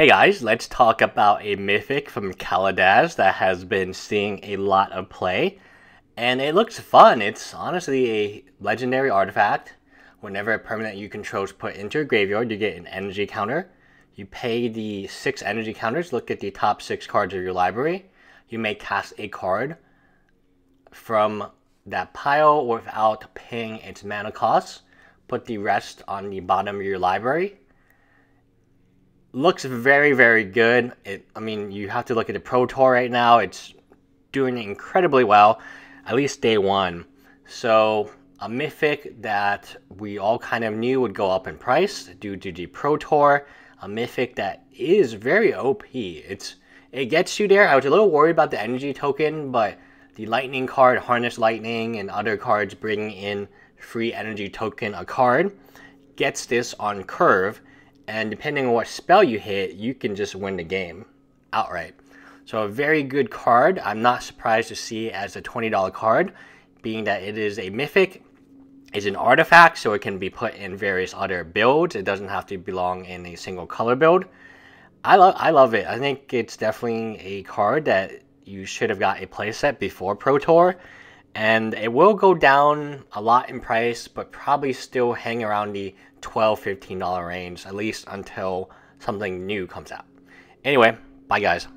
Hey guys, let's talk about a mythic from Kaladesh that has been seeing a lot of play. And it looks fun. It's honestly a legendary artifact. Whenever a permanent you control is put into your graveyard, you get an energy counter. You pay the six energy counters, look at the top six cards of your library. You may cast a card from that pile without paying its mana cost. Put the rest on the bottom of your library looks very, very good. It, I mean, you have to look at the Pro Tour right now. It's doing incredibly well, at least day one. So a mythic that we all kind of knew would go up in price due to the Pro Tour. A mythic that is very OP. It's it gets you there. I was a little worried about the energy token, but the lightning card, Harnessed Lightning, and other cards bringing in free energy token a card gets this on curve and depending on what spell you hit, you can just win the game outright. So a very good card. I'm not surprised to see as a $20 card, being that it is a mythic, is an artifact, so it can be put in various other builds. It doesn't have to belong in a single color build. I love I love it. I think it's definitely a card that you should have got a playset before Pro Tour. And it will go down a lot in price, but probably still hang around the $12 $15 range, at least until something new comes out. Anyway, bye guys.